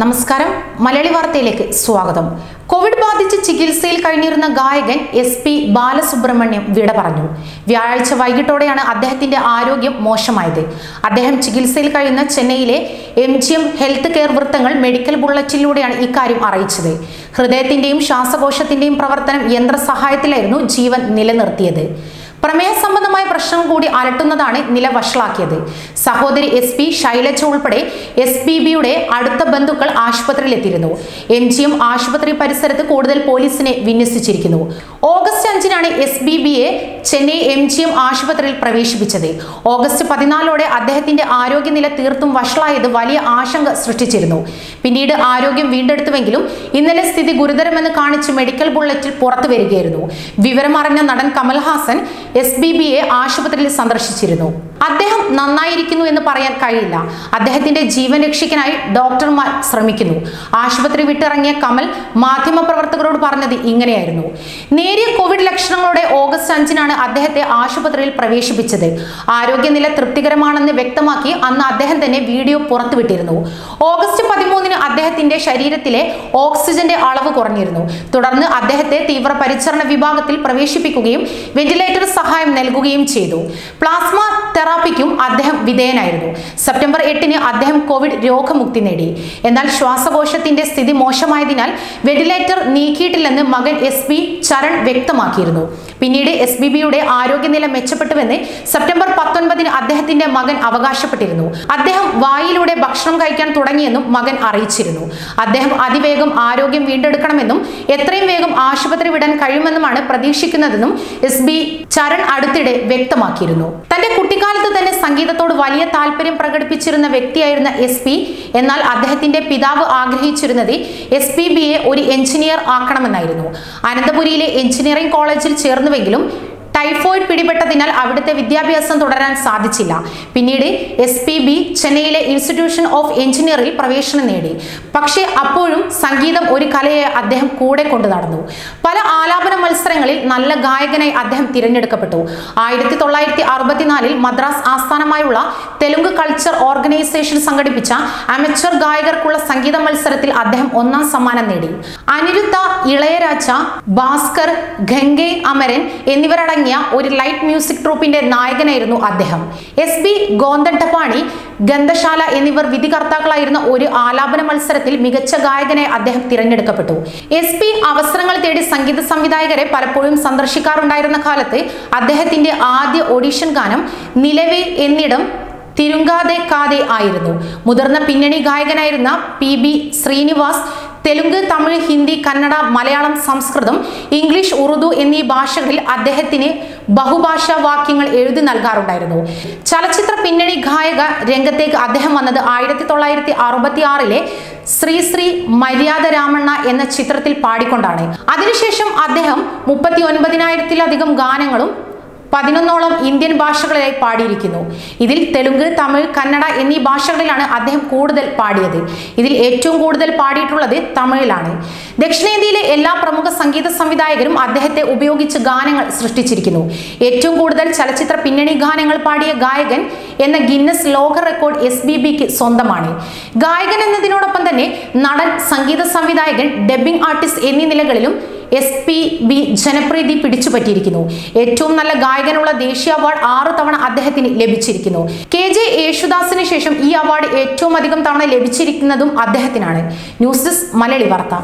നമസ്കാരം. മലയാളി വാർത്തയിലേക്ക് സ്വാഗതം. കോവിഡ് ബാധിച്ച് ചികിത്സയിൽ കഴിഞ്ഞിരുന്ന ഗായകൻ എസ് പി ബാലസുബ്രഹ്മണ്യം വിട പറഞ്ഞു. വ്യാഴാഴ്ച വൈകിട്ടോടെയാണ് അദ്ദേഹത്തിന്റെ ആരോഗ്യം മോശമായത്. അദ്ദേഹം ചികിത്സയിൽ കഴിയുന്ന ചെന്നൈയിലെ M G M health care വൃത്തങ്ങൾ മെഡിക്കൽ ബുള്ളറ്റിലൂടെയാണ് ഇക്കാര്യം അറിയിച്ചത്. ഹൃദയത്തിന്റെയും ശ്വാസകോശത്തിന്റെയും പ്രവർത്തനം യന്ത്രസഹായത്തിലായിരുന്നു ജീവൻ നിലനിർത്തിയത്. പ്രമേയ സംബന്ധമായ പ്രശ്നം കൂടി അലട്ടുന്നതാണ് നില വഷളാക്കിയത്. സഹോദരി എസ് പി ശൈലജ ഉൾപ്പെടെ എസ് പി ബിയുടെ അടുത്ത ബന്ധുക്കൾ ആശുപത്രിയിലെത്തിയിരുന്നു. എം ജി എം ആശുപത്രി പരിസരത്ത് കൂടുതൽ പോലീസിനെ വിന്യസിച്ചിരിക്കുന്നു. ഓഗസ്റ്റ് അഞ്ചിനാണ് എസ് ബി ബിയെ ചെന്നൈ എം ജി എം ആശുപത്രിയിൽ പ്രവേശിപ്പിച്ചത്. ഓഗസ്റ്റ് പതിനാലോടെ അദ്ദേഹത്തിന്റെ ആരോഗ്യനില തീർത്തും വഷളായത് വലിയ ആശങ്ക സൃഷ്ടിച്ചിരുന്നു. പിന്നീട് ആരോഗ്യം വീണ്ടെടുത്തുവെങ്കിലും ഇന്നലെ സ്ഥിതി ഗുരുതരമെന്ന് കാണിച്ച് മെഡിക്കൽ ബുള്ളറ്റിൽ പുറത്തു വരികയായിരുന്നു. വിവരമറിഞ്ഞ നടൻ കമൽഹാസൻ എസ് ബി ബിയെ ആശുപത്രിയിൽ സന്ദർശിച്ചിരുന്നു. അദ്ദേഹം നന്നായിരിക്കുന്നു എന്ന് പറയാൻ കഴിയില്ല. അദ്ദേഹത്തിന്റെ ജീവൻ രക്ഷിക്കാനായി ഡോക്ടർമാർ ശ്രമിക്കുന്നു. ആശുപത്രി വിട്ടിറങ്ങിയ കമൽ മാധ്യമപ്രവർത്തകരോട് പറഞ്ഞത് ഇങ്ങനെയായിരുന്നു. നേരിയ കോവിഡ് ലക്ഷണങ്ങളോടെ ഓഗസ്റ്റ് അഞ്ചിനാണ് അദ്ദേഹത്തെ ആശുപത്രിയിൽ പ്രവേശിപ്പിച്ചത്. ആരോഗ്യനില തൃപ്തികരമാണെന്ന് വ്യക്തമാക്കി അന്ന് അദ്ദേഹം തന്നെ വീഡിയോ പുറത്തുവിട്ടിരുന്നു. ഓഗസ്റ്റ് പതിമൂന്നിന് അദ്ദേഹത്തിന്റെ ശരീരത്തിലെ ഓക്സിജന്റെ അളവ് കുറഞ്ഞിരുന്നു. തുടർന്ന് അദ്ദേഹത്തെ തീവ്രപരിചരണ വിഭാഗത്തിൽ പ്രവേശിപ്പിക്കുകയും വെന്റിലേറ്റർ സഹായം നൽകുകയും ചെയ്തു. പ്ലാസ്മ തെറാപ്പിക്കും അദ്ദേഹം വിധേയനായിരുന്നു. സെപ്റ്റംബർ എട്ടിന് അദ്ദേഹം കോവിഡ് രോഗമുക്തി നേടി. എന്നാൽ ശ്വാസകോശത്തിന്റെ സ്ഥിതി മോശമായതിനാൽ വെന്റിലേറ്റർ നീക്കിയിട്ടില്ലെന്ന് മകൻ എസ് പി ചരൺ വ്യക്തമാക്കിയിരുന്നു. പിന്നീട് എസ് ബി ബിയുടെ ആരോഗ്യനില മെച്ചപ്പെട്ടുവെന്ന് സെപ്റ്റംബർ പത്തൊൻപതിന് അദ്ദേഹത്തിന്റെ മകൻ അവകാശപ്പെട്ടിരുന്നു. അദ്ദേഹം വായിലൂടെ ഭക്ഷണം കഴിക്കാൻ തുടങ്ങിയെന്നും മകൻ അറിയിച്ചിരുന്നു. അദ്ദേഹം അതിവേഗം ആരോഗ്യം വീണ്ടെടുക്കണമെന്നും എത്രയും വേഗം ആശുപത്രി വിടാൻ കഴിയുമെന്നുമാണ് പ്രതീക്ഷിക്കുന്നതെന്നും എസ് ബി ചരൺ അടുത്തിടെ വ്യക്തമാക്കിയിരുന്നു. തന്റെ കുട്ടിക്കാലത്ത് തന്നെ സംഗീതത്തോട് വലിയ താല്പര്യം പ്രകടിപ്പിച്ചിരുന്ന വ്യക്തിയായിരുന്ന എസ് പി എന്നാൽ അദ്ദേഹത്തിന്റെ പിതാവ് ആഗ്രഹിച്ചിരുന്നത് എസ് പി ബിയെ ഒരു എഞ്ചിനീയർ ആക്കണമെന്നായിരുന്നു. അനന്തപുരിയിലെ എഞ്ചിനീയറിംഗ് കോളേജിൽ ചേർന്നുവെങ്കിലും ടൈഫോയിഡ് പിടിപെട്ടതിനാൽ അവിടുത്തെ വിദ്യാഭ്യാസം തുടരാൻ സാധിച്ചില്ല. പിന്നീട് എസ് പി ബി ചെന്നൈയിലെ ഇൻസ്റ്റിറ്റ്യൂഷൻ ഓഫ് എഞ്ചിനീയറിൽ പ്രവേശനം നേടി. പക്ഷേ അപ്പോഴും സംഗീതം ഒരു കലയെ അദ്ദേഹം കൂടെ കൊണ്ടു നടന്നു. പല ആലാപന മത്സരങ്ങളിൽ നല്ല ഗായകനായി അദ്ദേഹം തിരഞ്ഞെടുക്കപ്പെട്ടു. ആയിരത്തി തൊള്ളായിരത്തി അറുപത്തിനാലിൽ മദ്രാസ് ആസ്ഥാനമായുള്ള തെലുങ്ക് കൾച്ചർ ഓർഗനൈസേഷൻ സംഘടിപ്പിച്ച അമച്ചർ ഗായകർക്കുള്ള സംഗീത മത്സരത്തിൽ അദ്ദേഹം ഒന്നാം സമ്മാനം നേടി. അനിരുദ്ധ ഇളയരാജ ഭാസ്കർ ഗംഗെ അമരൻ എന്നിവരടങ്ങിയ ഒരു ലൈറ്റ് മ്യൂസിക് ട്രൂപ്പിന്റെ നായകനായിരുന്നു അദ്ദേഹം. എസ് ബി ഗോന്തട്ടപാണി ഗന്ധശാല എന്നിവർ വിധികർത്താക്കളായിരുന്ന ഒരു ആലാപന മത്സരത്തിൽ മികച്ച ഗായകനെ അദ്ദേഹം തിരഞ്ഞെടുക്കപ്പെട്ടു. എസ് പി അവസരങ്ങൾ തേടി സംഗീത സംവിധായകരെ പലപ്പോഴും സന്ദർശിക്കാറുണ്ടായിരുന്ന കാലത്ത് അദ്ദേഹത്തിന്റെ ആദ്യ ഓഡിഷൻ ഗാനം നിലവേ എന്നിടം തിരുങ്കാതെ കാതെ ആയിരുന്നു. മുതിർന്ന പിന്നണി ഗായകനായിരുന്ന P B Srinivas Telugu Tamil Hindi Kannada Malayalam Sanskrit English Urdu എന്നീ ഭാഷകളിൽ അദ്ദേഹത്തിന് ബഹുഭാഷാ വാക്യങ്ങൾ എഴുതി നൽകാറുണ്ടായിരുന്നു. ചലച്ചിത്ര പിന്നണി ഗായക രംഗത്തേക്ക് അദ്ദേഹം വന്നത് ആയിരത്തി തൊള്ളായിരത്തി അറുപത്തി ആറിലെ ശ്രീ ശ്രീ മര്യാദ രാമണ്ണ എന്ന ചിത്രത്തിൽ പാടിക്കൊണ്ടാണ്. അതിനുശേഷം അദ്ദേഹം മുപ്പത്തി ഒൻപതിനായിരത്തിലധികം ഗാനങ്ങളും പതിനൊന്നോളം ഇന്ത്യൻ ഭാഷകളിലായി പാടിയിരിക്കുന്നു. ഇതിൽ തെലുങ്ക് തമിഴ് കന്നഡ എന്നീ ഭാഷകളിലാണ് അദ്ദേഹം കൂടുതൽ പാടിയത്. ഇതിൽ ഏറ്റവും കൂടുതൽ പാടിയിട്ടുള്ളത് തമിഴിലാണ്. ദക്ഷിണേന്ത്യയിലെ എല്ലാ പ്രമുഖ സംഗീത സംവിധായകരും അദ്ദേഹത്തെ ഉപയോഗിച്ച് ഗാനങ്ങൾ സൃഷ്ടിച്ചിരിക്കുന്നു. ഏറ്റവും കൂടുതൽ ചലച്ചിത്ര പിന്നണി ഗാനങ്ങൾ പാടിയ ഗായകൻ എന്ന ഗിന്നസ് ലോക റെക്കോർഡ് എസ് ബി ബിക്ക് സ്വന്തമാണ്. ഗായകൻ എന്നതിനോടൊപ്പം തന്നെ നടൻ സംഗീത സംവിധായകൻ ഡബ്ബിംഗ് ആർട്ടിസ്റ്റ് എന്നീ നിലകളിലും എസ് പി ബി ജനപ്രീതി പിടിച്ചുപറ്റിയിരിക്കുന്നു. ഏറ്റവും നല്ല ഗായകനുള്ള ദേശീയ അവാർഡ് ആറ് തവണ അദ്ദേഹത്തിന് ലഭിച്ചിരിക്കുന്നു. കെ ജെ യേശുദാസിന് ശേഷം ഈ അവാർഡ് ഏറ്റവും അധികം തവണ ലഭിച്ചിരിക്കുന്നതും അദ്ദേഹത്തിനാണ്. ന്യൂസ് ഡെസ്ക് മലയാളി വാർത്ത.